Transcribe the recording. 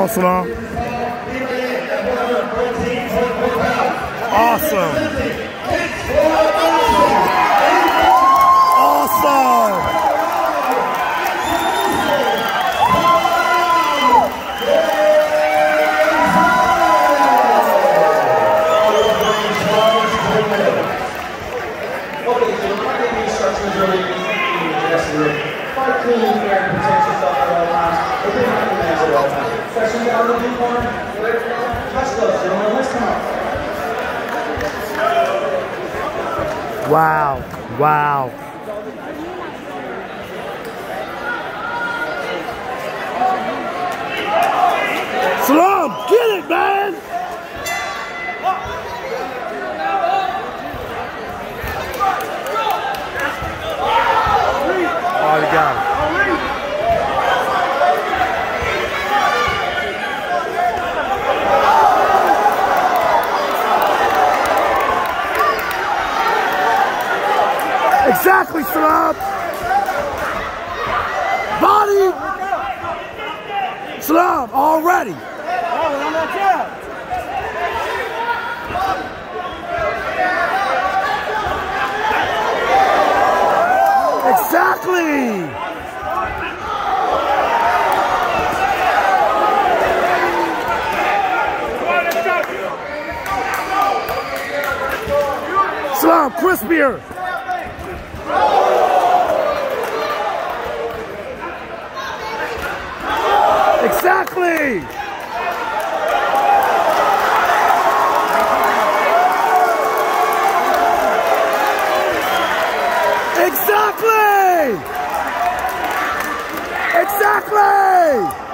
Awesome. Awesome. Quite clean. Touch gentlemen. Let's. Wow. Wow. Salaam, get it, man! Oh, you got it. Exactly, Salaam. Body. Salaam, already. Exactly. Salaam, crispier. Exactly. Exactly.